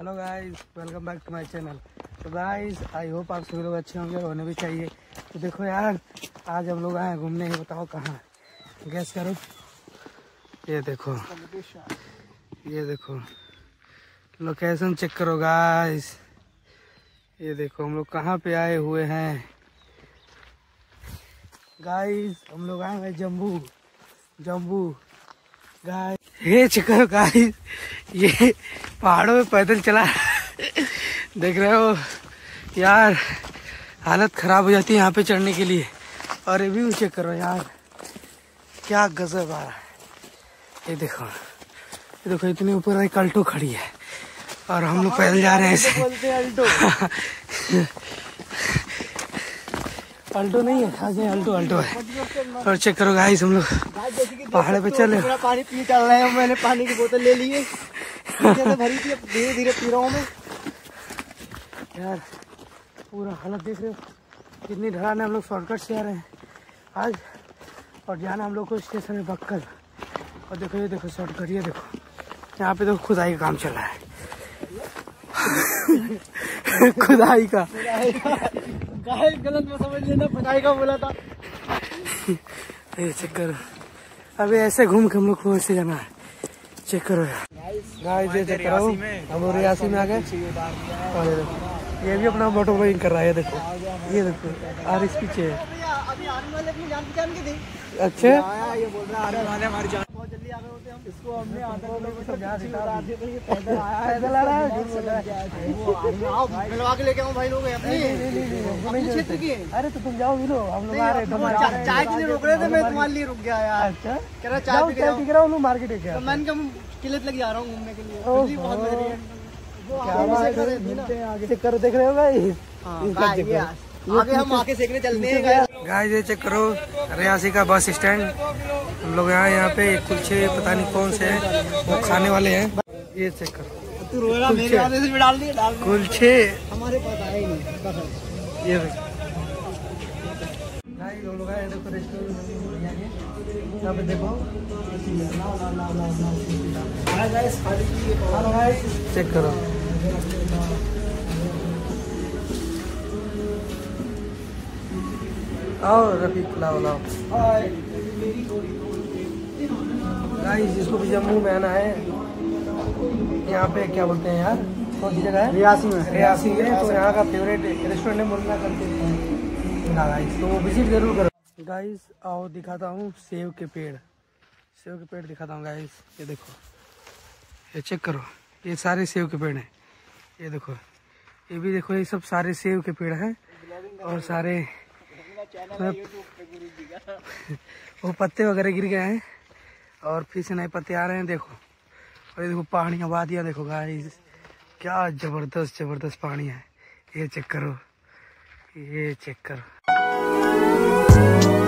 Hello guys welcome back to my channel तो guys I hope आप सभी लोग अच्छे होंगे होने भी चाहिए। तो देखो यार, आज हम लोग आए घूमने। ये बताओ कहाँ गैस करो। ये देखो। ये देखो। लोकेशन चेक करो गाइस ये देखो, हम लोग कहाँ पे आए हुए हैं? गाइस हम लोग आए हैं जम्बू जम्बू गाइस ये चेक करो गाइस ये पहाड़ों में पैदल चला। देख रहे हो यार हालत खराब हो जाती है यहाँ पे चढ़ने के लिए। और रिव्यू चेक करो यार क्या गजब आ रहा है। ये देखो ये देखो इतने ऊपर एक अल्टो खड़ी है। और हम लोग पैदल जा रहे हैं ऐसे। अल्टो नहीं है आज अल्टो अल्टो है। और चेक करो गाइस हम लोग पहाड़ पे चले। पानी पी चल रहे हैं मैंने पानी की बोतल ले ली है। भरी थी धीरे धीरे पी रहा हूँ मैं। यार, पूरा हालत देख रहे हो। कितनी ढलान है, हम लोग शॉर्टकट से आ रहे हैं। आज और जाना हम लोग को स्टेशन है बक्कल। और देखो, ये देखो शॉर्टकट ये देखो। यहाँ पे तो खुदाई का काम चल रहा है। खुदाई का। गाय गलत में समझ लेना पटाई का बोला था। ये चेक करो। अभी ऐसे घूम के हम लोग को ऐसे जाना है। चेक करो यार। गाइस ये चेक करो हम लोग रियासी में आ गए और ये भी अपना मोटो ब्लॉगिंग कर रहा है देखो। ये देखो आर इस पीछे अच्छे? आया ये बोल रहा आने वाले हमारी जान बहुत जल्दी आ गए होते हम इसको हमने आधा लोगों को समझा दिया दिया ये पैदल आया है पैदल आ रहा है झूठ बोल रहा है। वो आओ मिलवा के लेके आऊँ भाई लोग अपने अपने क्षेत्र के। अरे तो तुम जाओ भी लो हम लोग आ रहे हैं चाय के लिए रोक रहे थे मैं तुम्हारे लिए रुक गया यार। अच्छा। कह रहा चाय पी के पी के रहो मार्केट तो मैंने कहा किले तक जा रहा हूँ घूमने के लिए। बहुत है। आगे से कर है हैं देख रहे हो भाई? हाँ। आगे हम चलते हैं गाइस। गाइस ये चेक करो रियासी का बस स्टैंड हम लोग यहाँ यहाँ पे कुलचे पता नहीं कौन से हैं वो खाने वाले हैं। ये चेक करो। कुलचे। हमारे पास ही नहीं ये आए हैं, देखो चेक करो। आओ रफीक खिलाओ लाओ गाइस जिसको भी जम्मू में आना है। यहाँ पे क्या बोलते हैं यार? कौन सी जगह है? रियासी में। रियासी में। तो यहाँ का फेवरेट रेस्टोरेंट है मुन्ना करके। गाइस तो विज़िट ज़रूर करो। गाइस आओ दिखाता हूँ सेव के पेड़। सेव के पेड़ दिखाता हूँ गाइस ये देखो। ये चेक करो। ये सारे सेब के पेड़ हैं। ये देखो। ये भी देखो ये सब सारे सेब के पेड़ हैं। और सारे वो पत्ते वगैरह गिर गए हैं और फिर से नए पत्ते आ रहे हैं, देखो। और ये देखो पानी वादियाँ, देखो गाइस क्या ज़बरदस्त ज़बरदस्त पानी है। ये चेक करो। ये चेक करो।